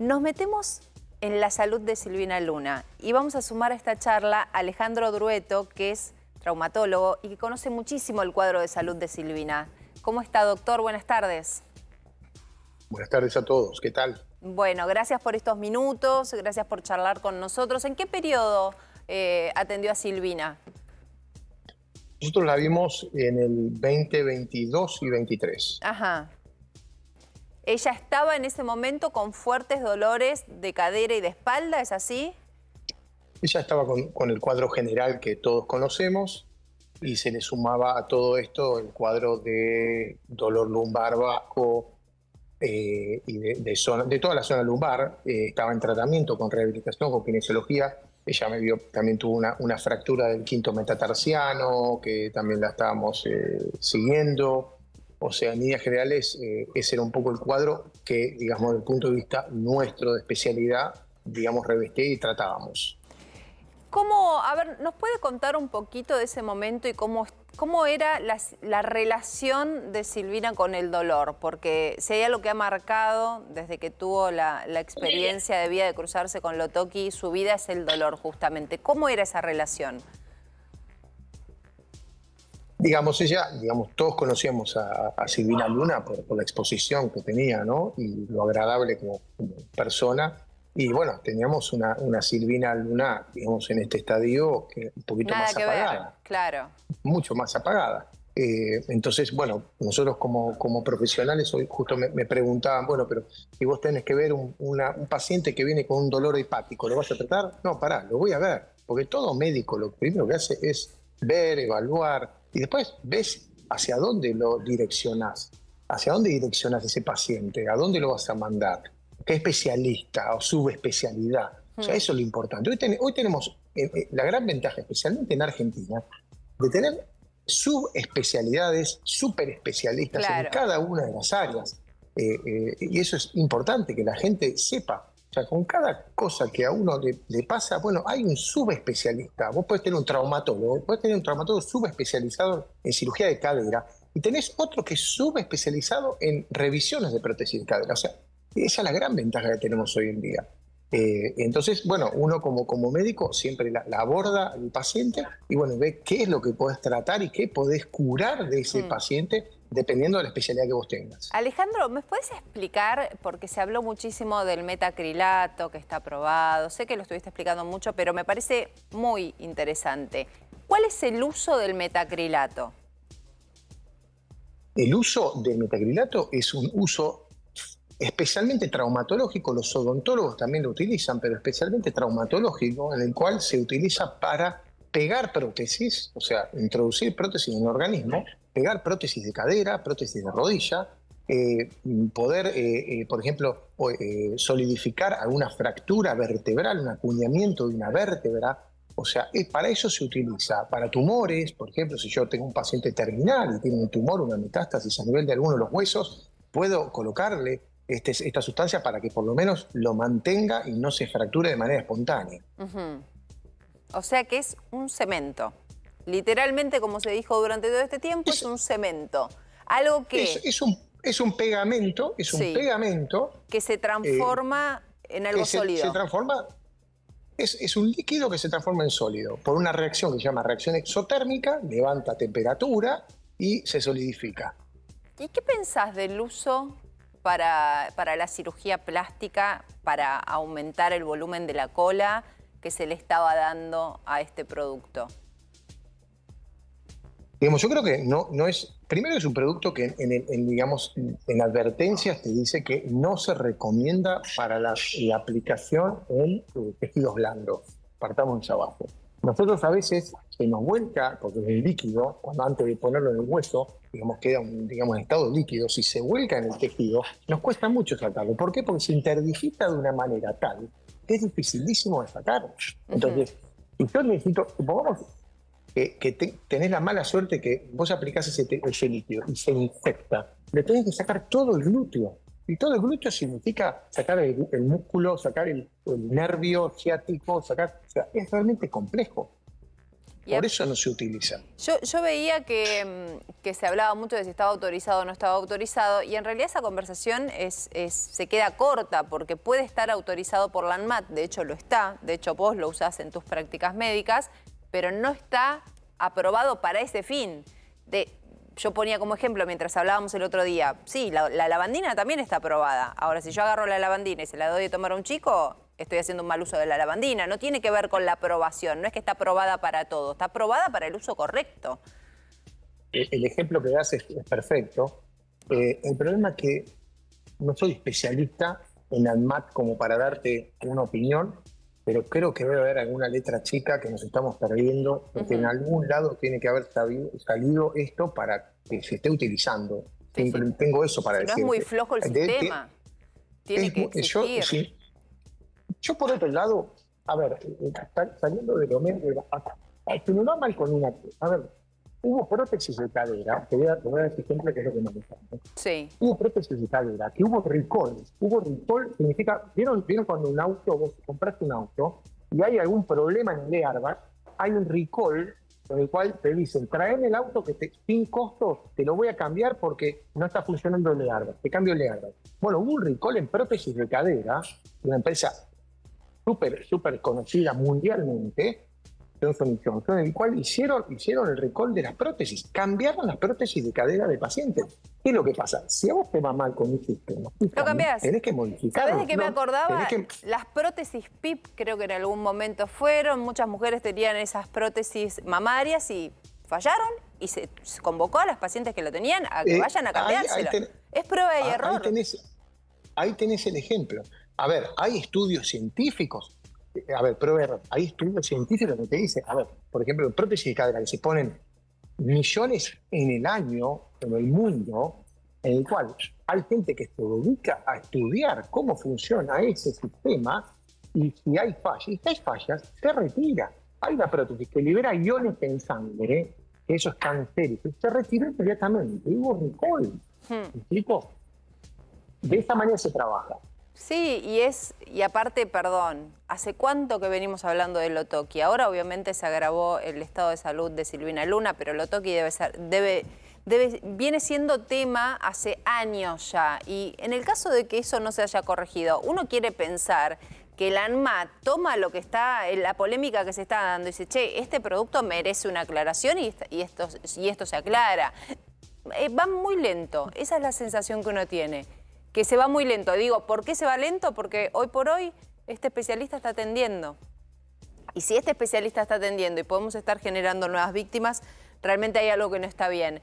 Nos metemos en la salud de Silvina Luna y vamos a sumar a esta charla a Alejandro Drueto, que es traumatólogo y que conoce muchísimo el cuadro de salud de Silvina. ¿Cómo está, doctor? Buenas tardes. Buenas tardes a todos, ¿qué tal? Bueno, gracias por estos minutos, gracias por charlar con nosotros. ¿En qué periodo eh, atendió a Silvina? Nosotros la vimos en el 2022 y 23. Ajá. Ella estaba en ese momento con fuertes dolores de cadera y de espalda, ¿es así? Ella estaba con, el cuadro general que todos conocemos y se le sumaba a todo esto el cuadro de dolor lumbar bajo eh, y de, zona, de toda la zona lumbar. Eh, estaba en tratamiento con rehabilitación, con kinesiología. Ella me vio, también tuvo una, fractura del quinto metatarsiano, que también la estábamos eh, siguiendo. O sea, en líneas generales, eh, ese era un poco el cuadro que, digamos, desde el punto de vista nuestro de especialidad, digamos, revestía y tratábamos. ¿Cómo, a ver, nos puede contar un poquito de ese momento y cómo, cómo era la, relación de Silvina con el dolor? Porque hay algo que ha marcado desde que tuvo la, la experiencia de vida de cruzarse con Lotoki, su vida es el dolor justamente. ¿Cómo era esa relación? Digamos, ella, digamos, todos conocíamos a, Silvina Luna por, la exposición que tenía, ¿no? Y lo agradable como, persona. Y bueno, teníamos una, una, Silvina Luna, digamos, en este estadio que un poquito más apagada. claro. Mucho más apagada. Eh, entonces, bueno, nosotros como, como profesionales hoy justo me, preguntaban, bueno, pero si vos tenés que ver un, un paciente que viene con un dolor hepático, ¿lo vas a tratar? No, pará, lo voy a ver. Porque todo médico lo primero que hace es ver, evaluar, y después ves hacia dónde lo direccionas, hacia dónde direccionas ese paciente, a dónde lo vas a mandar, qué especialista o subespecialidad. O sea, hmm. eso es lo importante. Hoy, tenemos eh, eh, la gran ventaja, especialmente en Argentina, de tener subespecialidades, superespecialistas en cada una de las áreas. Eh, y eso es importante, que la gente sepa o sea, con cada cosa que a uno le, pasa, bueno, hay un subespecialista. Vos podés tener un traumatólogo, podés tener un traumatólogo subespecializado en cirugía de cadera y tenés otro que es subespecializado en revisiones de prótesis de cadera. O sea, esa es la gran ventaja que tenemos hoy en día. Eh, entonces, bueno, uno como, como médico siempre la, aborda al paciente y bueno, ve qué es lo que podés tratar y qué podés curar de ese mm. paciente dependiendo de la especialidad que vos tengas. Alejandro, ¿me puedes explicar, porque se habló muchísimo del metacrilato que está aprobado, sé que lo estuviste explicando mucho, pero me parece muy interesante. ¿Cuál es el uso del metacrilato? El uso del metacrilato es un uso especialmente traumatológico, los odontólogos también lo utilizan, pero especialmente traumatológico, en el cual se utiliza para pegar prótesis, o sea, introducir prótesis en el organismo, pegar prótesis de cadera, prótesis de rodilla, eh, poder, eh, eh, por ejemplo, solidificar alguna fractura vertebral, un acuñamiento de una vértebra. O sea, para eso se utiliza. Para tumores, por ejemplo, si yo tengo un paciente terminal y tiene un tumor, una metástasis a nivel de alguno de los huesos, puedo colocarle este, esta sustancia para que por lo menos lo mantenga y no se fracture de manera espontánea. O sea que es un cemento. Literalmente, como se dijo durante todo este tiempo, es, un cemento. Algo que... Es, un, es un pegamento, es un pegamento... Que se transforma eh, en algo sólido. Se transforma... Es, es, un líquido que se transforma en sólido por una reacción que se llama reacción exotérmica, levanta temperatura y se solidifica. ¿Y qué pensás del uso para, para la cirugía plástica para aumentar el volumen de la cola que se le estaba dando a este producto? Yo creo que no, no es. Primero es un producto que en, digamos, en advertencias te dice que no se recomienda para la, aplicación en eh, tejidos blandos. Partamos de abajo. Nosotros a veces se nos vuelca, porque es líquido, cuando antes de ponerlo en el hueso, digamos, queda un digamos, estado líquido, si se vuelca en el tejido, nos cuesta mucho sacarlo. ¿Por qué? Porque se interdigita de una manera tal que es dificilísimo de sacar. Entonces, si yo necesito, supongamos que, tenés la mala suerte que vos aplicás ese, líquido y se infecta, le tenés que sacar todo el glúteo. Y todo el glúteo significa sacar el, músculo, sacar el, nervio ciático, sacar. O sea, es realmente complejo. Por eso no se utiliza. Yo, veía mm, que, se hablaba mucho de si estaba autorizado o no estaba autorizado y en realidad esa conversación es, se queda corta porque puede estar autorizado por la ANMAT, de hecho lo está, de hecho vos lo usás en tus prácticas médicas, pero no está aprobado para ese fin. Yo ponía como ejemplo mientras hablábamos el otro día, sí, la, la lavandina también está aprobada. Ahora, si yo agarro la lavandina y se la doy de tomar a un chico, estoy haciendo un mal uso de la lavandina. No tiene que ver con la aprobación, no es que está aprobada para todo, está aprobada para el uso correcto. El ejemplo que das es, perfecto. Eh, el problema es que no soy especialista en ANMAT como para darte una opinión, pero creo que debe haber alguna letra chica que nos estamos perdiendo, porque en algún lado tiene que haber salido esto para que se esté utilizando. Tengo eso para decir. No es muy flojo el sistema. tiene que existir. Yo por otro lado, a ver, eh, saliendo de lo menos, va mal con una... A ver, hubo prótesis de cadera, te voy a, te voy a decir ejemplo que es lo que me gusta. Sí. Hubo prótesis de cadera, que hubo recall. Hubo recall, significa, ¿vieron, ¿vieron cuando un auto, vos compraste un auto y hay algún problema en el airbag? Hay un recall con el cual te dicen, traeme el auto que te, sin costo te lo voy a cambiar porque no está funcionando el airbag, te cambio el airbag. Bueno, hubo un recall en prótesis de cadera, una empresa súper, súper conocida mundialmente, Johnson Johnson, en el cual hicieron, hicieron el recall de las prótesis, cambiaron las prótesis de cadera de pacientes. ¿Qué es lo que pasa? Si a vos te va mal con un sistema, lo cambiás. tenés que modificarlo. ¿Sabés de qué me acordaba? Las prótesis PIP creo que en algún momento fueron, muchas mujeres tenían esas prótesis mamarias y fallaron y se convocó a las pacientes que lo tenían a que eh, vayan a cambiárselo. es prueba y ah, error. ahí tenés el ejemplo. A ver, hay estudios científicos. A ver, pero hay estudios científicos que te dicen, a ver, por ejemplo, prótesis de cadera que se ponen millones en el año en el mundo, en el cual hay gente que se dedica a estudiar cómo funciona ese sistema y si hay fallas, y si hay fallas, se retira. Hay una prótesis que libera iones en sangre, que eso es cancerígeno, se retira inmediatamente. Y hubo recall. Hmm. De esa manera se trabaja. Sí, y es, y aparte, perdón, ¿hace cuánto que venimos hablando de Lotoki? Ahora obviamente se agravó el estado de salud de Silvina Luna, pero Lotoki debe ser, debe, debe, viene siendo tema hace años ya. Y en el caso de que eso no se haya corregido, uno quiere pensar que el ANMAT toma lo que está, la polémica que se está dando y dice, che, este producto merece una aclaración y, esto, y esto se aclara. Eh, va muy lento, esa es la sensación que uno tiene que se va muy lento. Digo, ¿por qué se va lento? Porque hoy por hoy este especialista está atendiendo. Y si este especialista está atendiendo y podemos estar generando nuevas víctimas, realmente hay algo que no está bien.